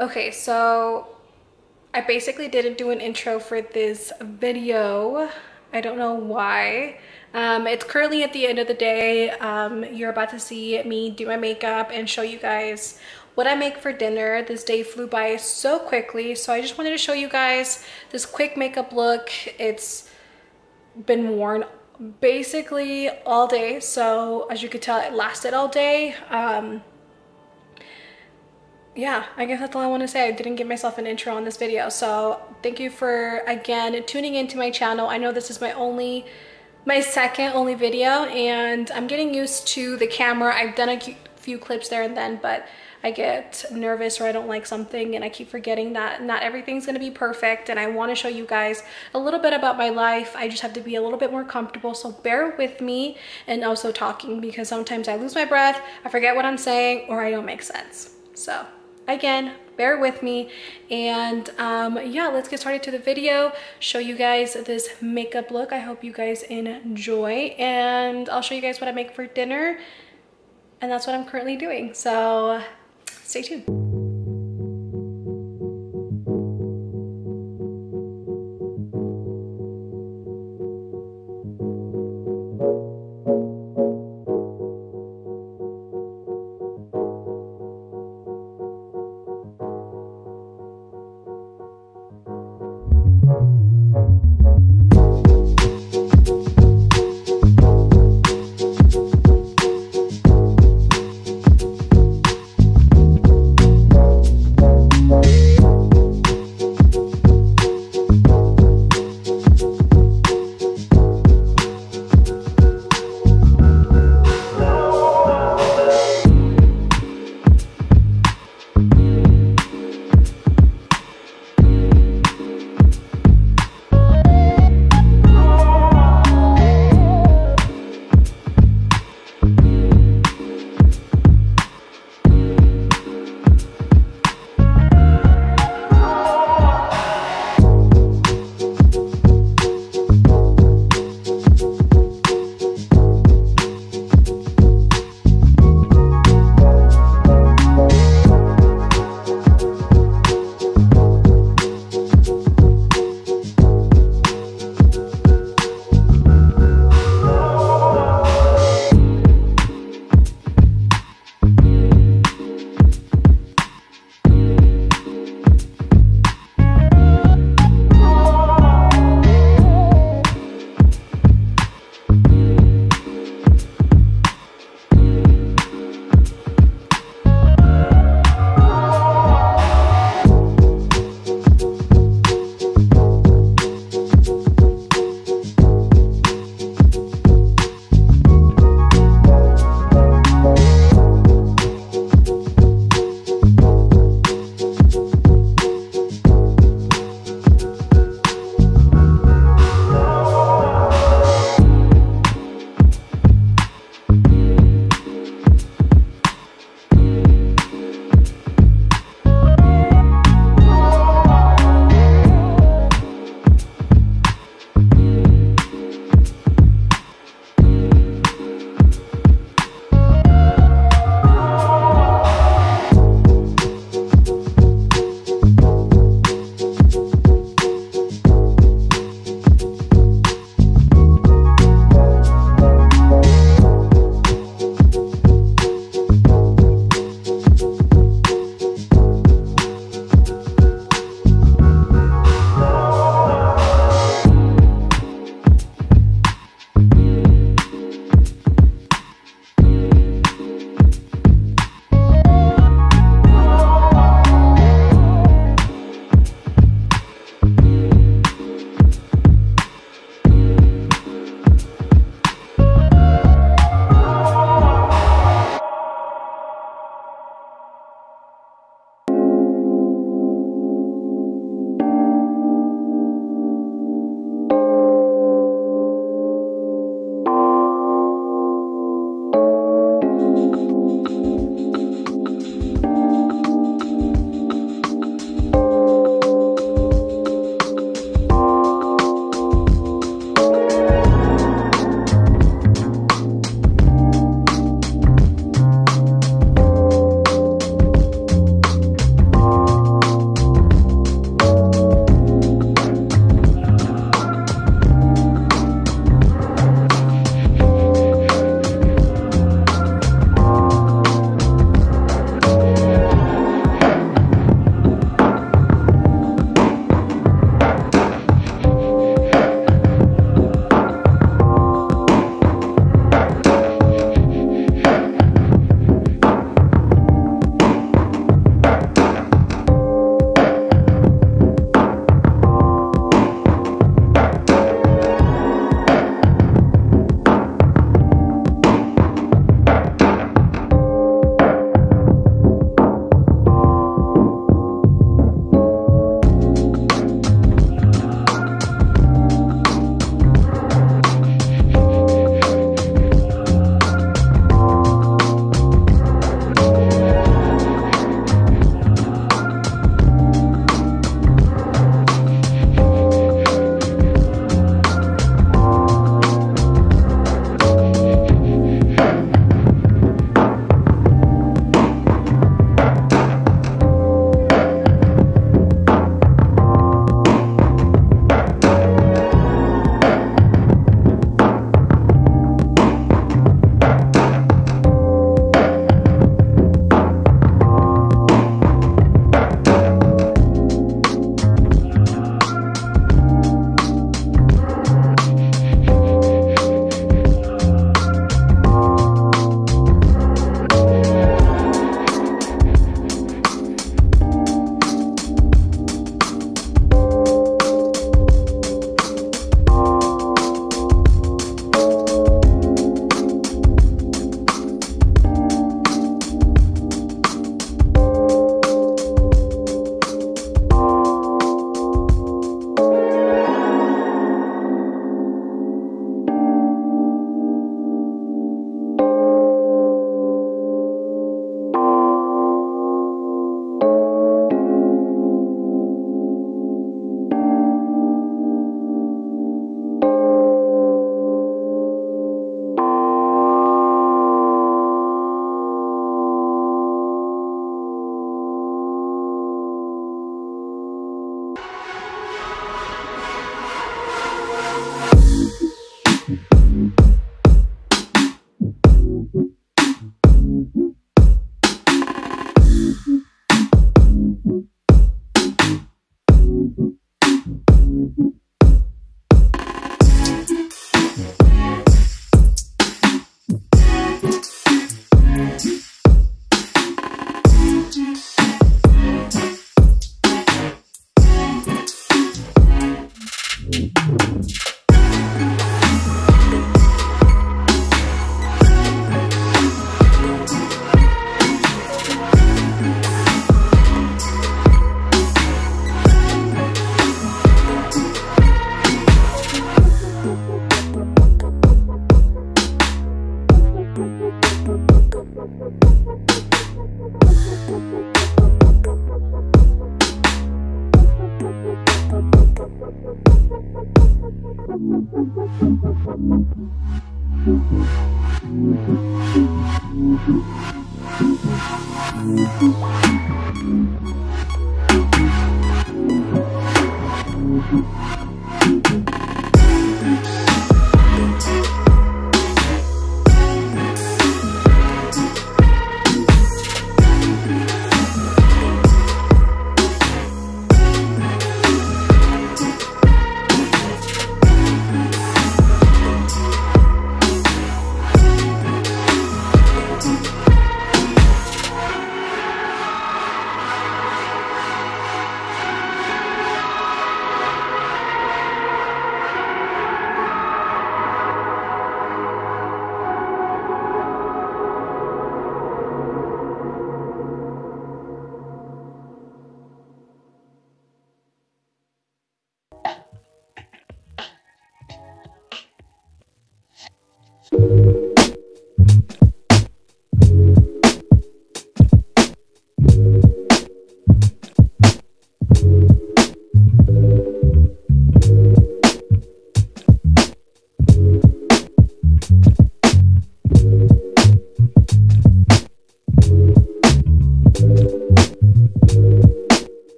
Okay, so I basically didn't do an intro for this video. I don't know why. Um, it's currently at the end of the day. Um, you're about to see me do my makeup and show you guys what I make for dinner. This day flew by so quickly, so I just wanted to show you guys this quick makeup look. It's been worn basically all day, so as you could tell, it lasted all day. Um, yeah, I guess that's all I want to say. I didn't give myself an intro on this video. So thank you for, again, tuning into my channel. I know this is my only, my second only video and I'm getting used to the camera. I've done a few clips there and then, but I get nervous or I don't like something and I keep forgetting that not everything's gonna be perfect and I wanna show you guys a little bit about my life. I just have to be a little bit more comfortable. So bear with me and also talking because sometimes I lose my breath, I forget what I'm saying or I don't make sense. So again bear with me. And um, yeah let's get started to the video show you guys this makeup look. I hope you guys enjoy and i'll show you guys what i make for dinner and that's what i'm currently doing. So stay tuned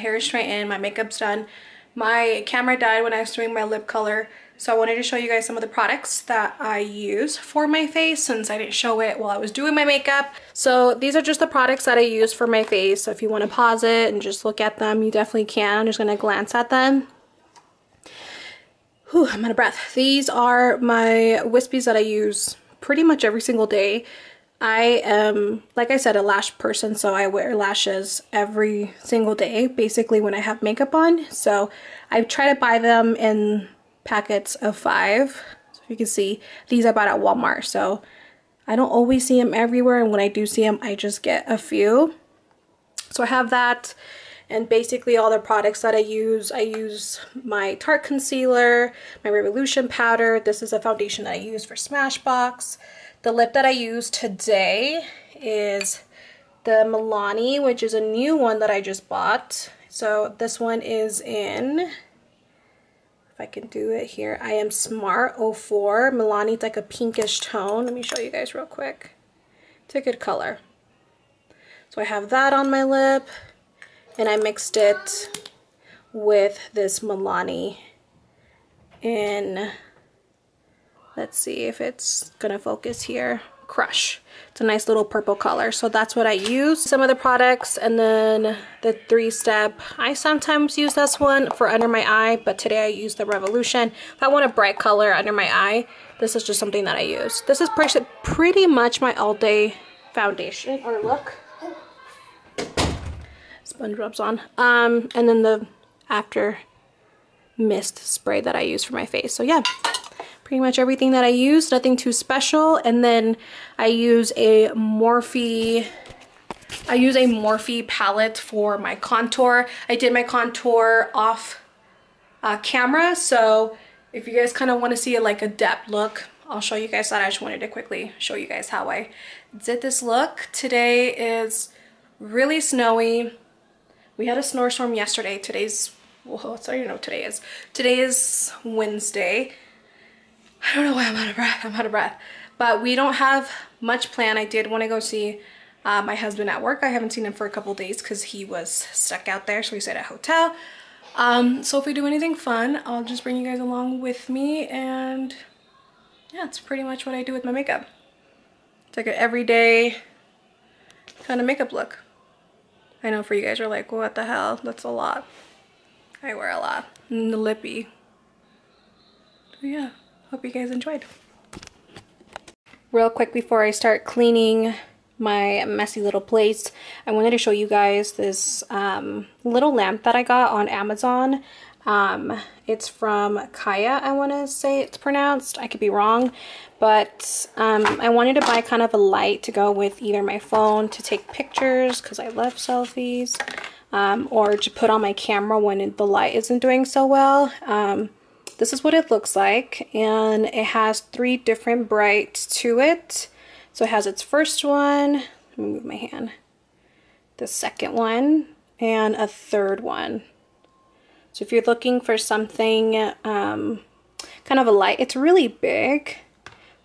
hair is straightened, my makeup's done. My camera died when I was doing my lip color. So I wanted to show you guys some of the products that I use for my face since I didn't show it while I was doing my makeup. So these are just the products that I use for my face. So if you want to pause it and just look at them, you definitely can. I'm just going to glance at them. Whew, I'm out of breath. These are my wispies that I use pretty much every single day. I am, like I said, a lash person, so I wear lashes every single day, basically when I have makeup on. So I try to buy them in packets of five. So you can see, these I bought at Walmart. So I don't always see them everywhere, and when I do see them, I just get a few. So I have that, and basically all the products that I use, I use my Tarte Concealer, my Revolution Powder. This is a foundation that I use for Smashbox. The lip that I use today is the Milani, which is a new one that I just bought. So this one is in, if I can do it here, I am Smart 04. Milani, it's like a pinkish tone. Let me show you guys real quick. It's a good color. So I have that on my lip, and I mixed it with this Milani in let's see if it's gonna focus here. Crush. It's a nice little purple color so that's what I use. Some of the products and then the three step I sometimes use this one for under my eye but today I use the revolution. If I want a bright color under my eye this is just something that I use. This is pretty, pretty much my all-day foundation or look. Sponge rubs on um and then the after mist spray that I use for my face. So yeah pretty much everything that I use, nothing too special. And then I use a Morphe, I use a Morphe palette for my contour. I did my contour off uh, camera, so if you guys kind of want to see it like a depth look, I'll show you guys that. I just wanted to quickly show you guys how I did this look. Today is really snowy. We had a snowstorm yesterday. Today's, well, it's already know today is. Today is Wednesday. I don't know why I'm out of breath. I'm out of breath. But we don't have much plan. I did want to go see uh, my husband at work. I haven't seen him for a couple days because he was stuck out there. So we stayed at a hotel. Um, so if we do anything fun, I'll just bring you guys along with me. And yeah, it's pretty much what I do with my makeup. It's like an everyday kind of makeup look. I know for you guys you're like, what the hell? That's a lot. I wear a lot. And the lippy. Yeah. Hope you guys enjoyed. real quick before I start cleaning my messy little place, I wanted to show you guys this um, little lamp that I got on Amazon. Um, it's from Kaya, I want to say it's pronounced. I could be wrong. But um, I wanted to buy kind of a light to go with either my phone to take pictures because I love selfies. Um, or to put on my camera when the light isn't doing so well. Um, this is what it looks like and it has three different brights to it. So it has its first one, let me move my hand, the second one, and a third one. So if you're looking for something um, kind of a light, it's really big.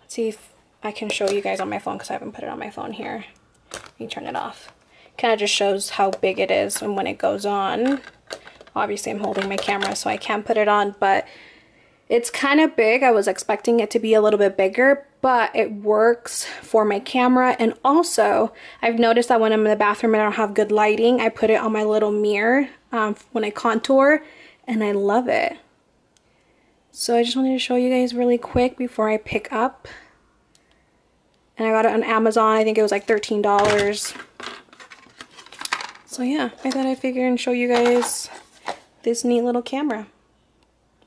Let's see if I can show you guys on my phone because I haven't put it on my phone here. Let me turn it off. Kind of just shows how big it is and when it goes on. Obviously I'm holding my camera so I can't put it on, but it's kind of big. I was expecting it to be a little bit bigger, but it works for my camera. And also, I've noticed that when I'm in the bathroom and I don't have good lighting, I put it on my little mirror um, when I contour, and I love it. So I just wanted to show you guys really quick before I pick up. And I got it on Amazon. I think it was like $13. So yeah, I thought I'd figure and show you guys this neat little camera.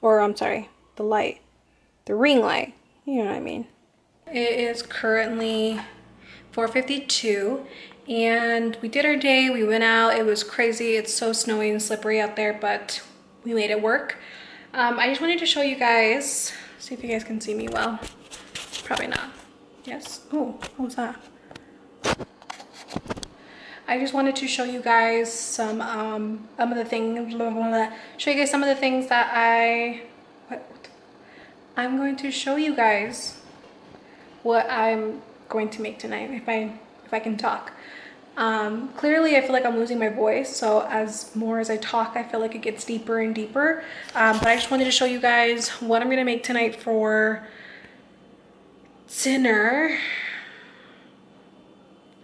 Or I'm sorry, the light, the ring light, you know what I mean. It is currently 4.52 and we did our day, we went out, it was crazy, it's so snowy and slippery out there, but we made it work. Um, I just wanted to show you guys, see if you guys can see me well. Probably not. Yes. Oh, what was that? I just wanted to show you guys some um, some of the things, blah, blah, blah, show you guys some of the things that I I'm going to show you guys what I'm going to make tonight if I if I can talk. Um, clearly I feel like I'm losing my voice so as more as I talk I feel like it gets deeper and deeper. Um, but I just wanted to show you guys what I'm gonna make tonight for dinner.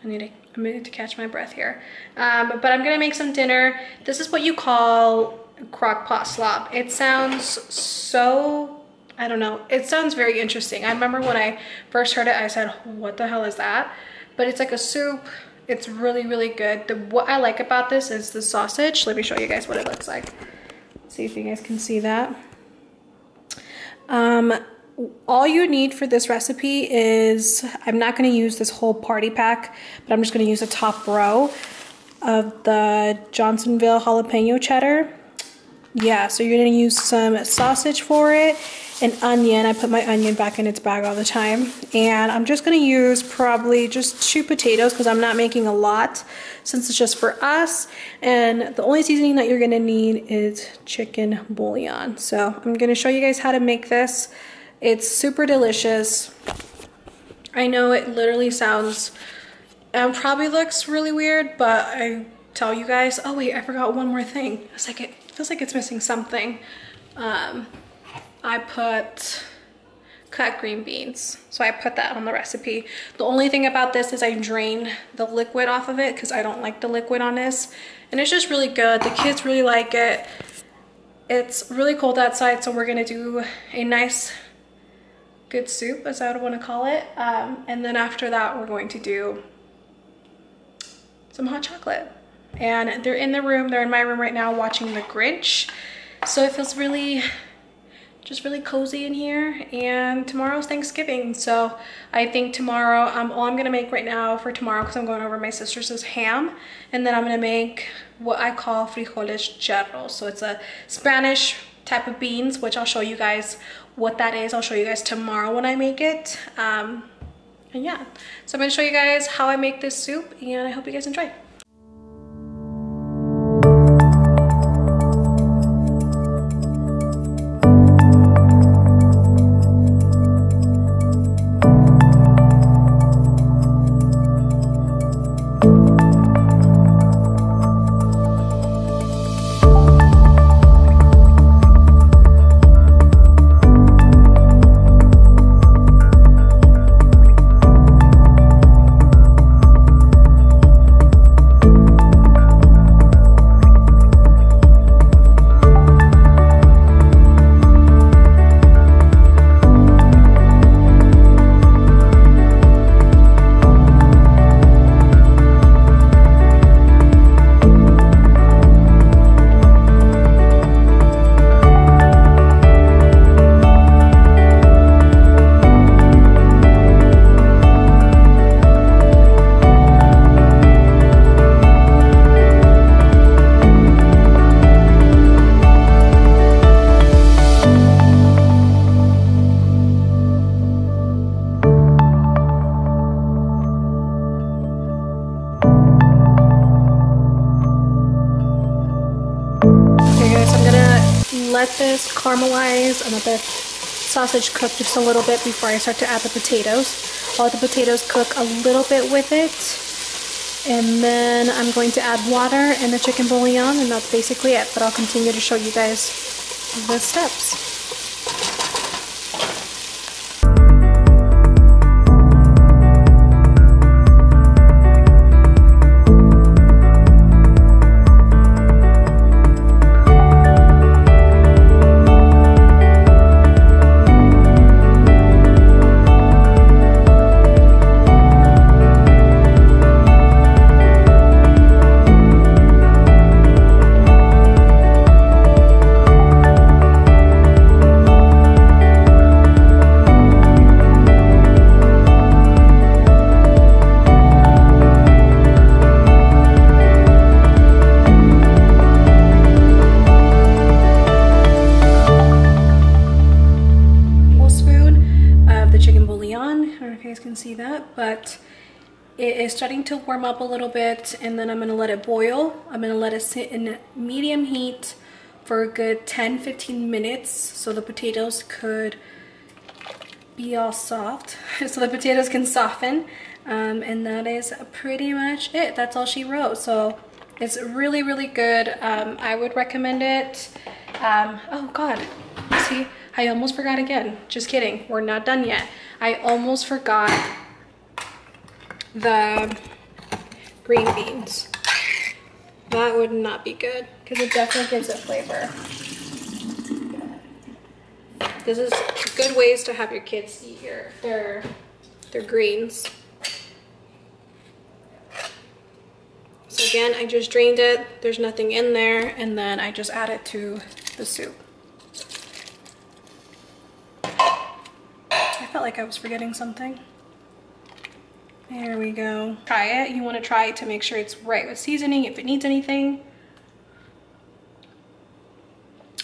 I need to I'm going to catch my breath here. Um, but I'm gonna make some dinner. This is what you call crock pot slop. It sounds so I don't know. It sounds very interesting. I remember when I first heard it, I said, what the hell is that? But it's like a soup. It's really, really good. The, what I like about this is the sausage. Let me show you guys what it looks like. See if you guys can see that. Um, all you need for this recipe is, I'm not gonna use this whole party pack, but I'm just gonna use the top row of the Johnsonville jalapeno cheddar. Yeah, so you're gonna use some sausage for it an onion. I put my onion back in its bag all the time. And I'm just gonna use probably just two potatoes because I'm not making a lot since it's just for us. And the only seasoning that you're gonna need is chicken bouillon. So I'm gonna show you guys how to make this. It's super delicious. I know it literally sounds and probably looks really weird, but I tell you guys, oh wait, I forgot one more thing. It's like it feels like it's missing something. Um, I put cut green beans. So I put that on the recipe. The only thing about this is I drain the liquid off of it because I don't like the liquid on this. And it's just really good. The kids really like it. It's really cold outside, so we're gonna do a nice good soup, as I would wanna call it. Um, and then after that, we're going to do some hot chocolate. And they're in the room, they're in my room right now watching The Grinch. So it feels really just really cozy in here and tomorrow's Thanksgiving. So I think tomorrow um, all I'm gonna make right now for tomorrow because I'm going over my sister's is ham and then I'm gonna make what I call frijoles charros so it's a Spanish type of beans which I'll show you guys what that is. I'll show you guys tomorrow when I make it. Um, and yeah. So I'm gonna show you guys how I make this soup and I hope you guys enjoy this caramelize the sausage cook just a little bit before I start to add the potatoes. I'll let the potatoes cook a little bit with it. And then I'm going to add water and the chicken bouillon and that's basically it. But I'll continue to show you guys the steps. But it is starting to warm up a little bit and then I'm gonna let it boil. I'm gonna let it sit in medium heat for a good 10-15 minutes so the potatoes could be all soft so the potatoes can soften. Um, and that is pretty much it. That's all she wrote. So it's really really good. Um, I would recommend it. Um, oh god see I almost forgot again. Just kidding. We're not done yet. I almost forgot the green beans. That would not be good because it definitely gives it flavor. This is good ways to have your kids eat your their their greens. So again, I just drained it. There's nothing in there, and then I just add it to the soup. I felt like I was forgetting something. There we go. Try it. You want to try it to make sure it's right with seasoning, if it needs anything.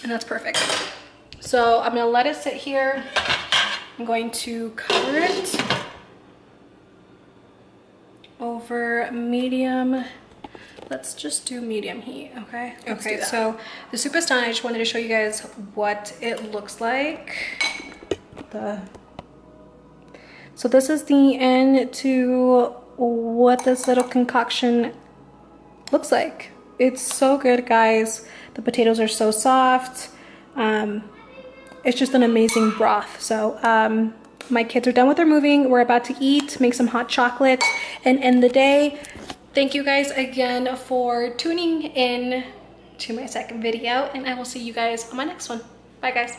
And that's perfect. So I'm going to let it sit here. I'm going to cover it over medium. Let's just do medium heat, okay? Let's okay, so the soup is done. I just wanted to show you guys what it looks like. The so this is the end to what this little concoction looks like. It's so good, guys. The potatoes are so soft. Um, it's just an amazing broth. So um, my kids are done with their moving. We're about to eat, make some hot chocolate, and end the day. Thank you guys again for tuning in to my second video, and I will see you guys on my next one. Bye, guys.